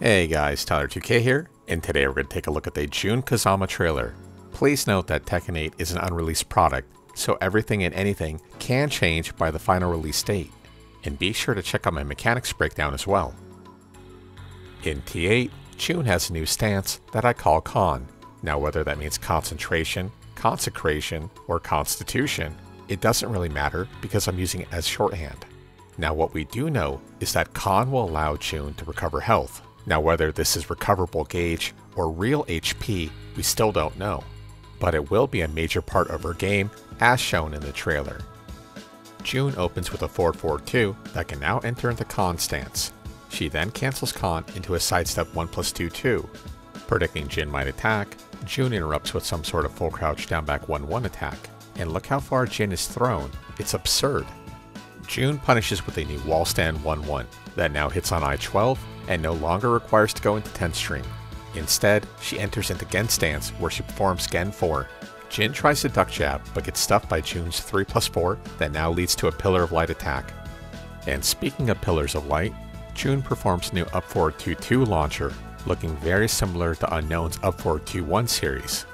Hey guys, Tyler2K here, and today we're going to take a look at the Jun Kazama trailer. Please note that Tekken 8 is an unreleased product, so everything and anything can change by the final release date. And be sure to check out my mechanics breakdown as well. In T8, Jun has a new stance that I call Con. Now whether that means concentration, consecration, or constitution, it doesn't really matter because I'm using it as shorthand. Now what we do know is that Con will allow Jun to recover health. Now whether this is recoverable gauge or real HP, we still don't know. But it will be a major part of her game as shown in the trailer. Jun opens with a forward forward 2 that can now enter into Con stance. She then cancels Con into a sidestep 1 plus 2 2. Predicting Jin might attack, Jun interrupts with some sort of full crouch down back 1 1 attack. And look how far Jin is thrown, it's absurd. Jun punishes with a new wall stand 1 1 that now hits on I-12 and no longer requires to go into 10 string. Instead, she enters into Gen stance where she performs Gen 4. Jin tries to duck jab but gets stuffed by Jun's 3 plus 4 that now leads to a Pillar of Light attack. And speaking of Pillars of Light, Jun performs new up forward 2-2 launcher, looking very similar to Unknown's up forward 2-1 series.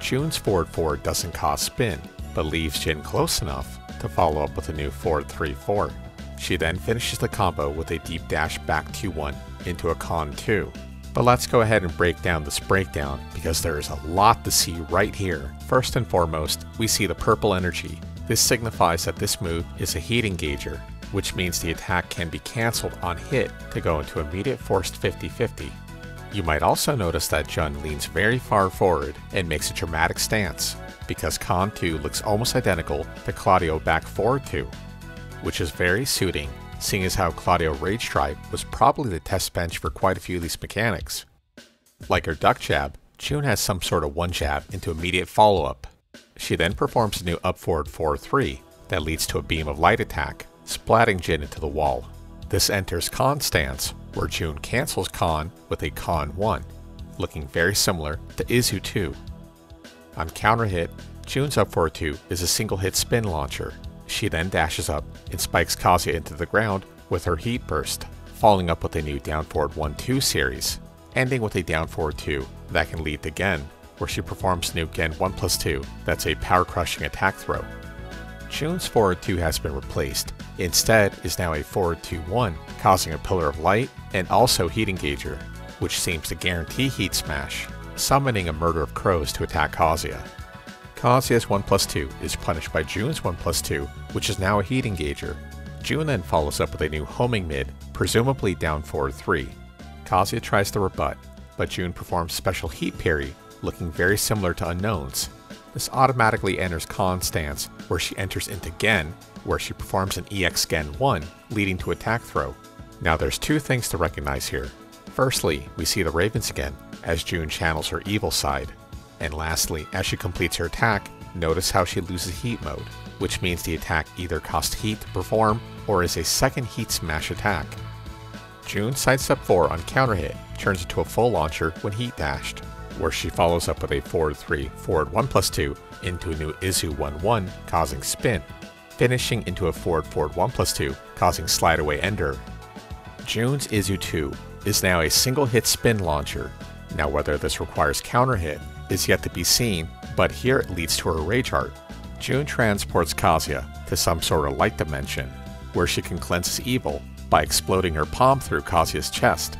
Jun's forward forward doesn't cause spin, but leaves Jin close enough to follow up with a new forward 3-4. She then finishes the combo with a deep dash back 2-1 into a con 2. But let's go ahead and break down this breakdown because there is a lot to see right here. First and foremost, we see the purple energy. This signifies that this move is a heat engager, which means the attack can be cancelled on hit to go into immediate forced 50-50. You might also notice that Jun leans very far forward and makes a dramatic stance, because Con 2 looks almost identical to Claudio back forward 2, which is very suiting seeing as how Claudio Rage Drive was probably the test bench for quite a few of these mechanics. Like her duck jab, Jun has some sort of one jab into immediate follow-up. She then performs a new up forward 4-3 that leads to a beam of light attack, splatting Jin into the wall. This enters Con stance, where Jun cancels Con with a Con 1, looking very similar to Izu 2. On counter hit, Jun's up forward 2 is a single hit spin launcher, she then dashes up and spikes Kazuya into the ground with her Heat Burst, following up with a new down forward 1-2 series, ending with a down forward 2 that can lead to Gen, where she performs new Gen 1 plus 2 that's a power crushing attack throw. Jun's forward 2 has been replaced, instead is now a forward 2-1, causing a Pillar of Light and also Heat Engager, which seems to guarantee Heat Smash, summoning a Murder of Crows to attack Kazuya. Kazuya's 1 plus 2 is punished by Jun's 1 plus 2, which is now a heat engager. Jun then follows up with a new homing mid, presumably down 4-3. Kazuya tries to rebut, but Jun performs special heat parry, looking very similar to Unknown's. This automatically enters Con stance, where she enters into Gen, where she performs an EX Gen 1, leading to attack throw. Now there's two things to recognize here. Firstly, we see the Ravens again, as Jun channels her evil side. And lastly, as she completes her attack, notice how she loses heat mode, which means the attack either costs heat to perform or is a second heat smash attack. Jun sidestep 4 on counter hit turns into a full launcher when heat dashed, where she follows up with a forward 3 forward 1 plus 2 into a new Izu 1 1 causing spin, finishing into a forward forward 1 plus 2 causing slide away ender. Jun's Izu 2 is now a single hit spin launcher. Now whether this requires counter hit is yet to be seen, but here it leads to her rage art. Jun transports Kazuya to some sort of light dimension, where she can cleanse evil by exploding her palm through Kazuya's chest.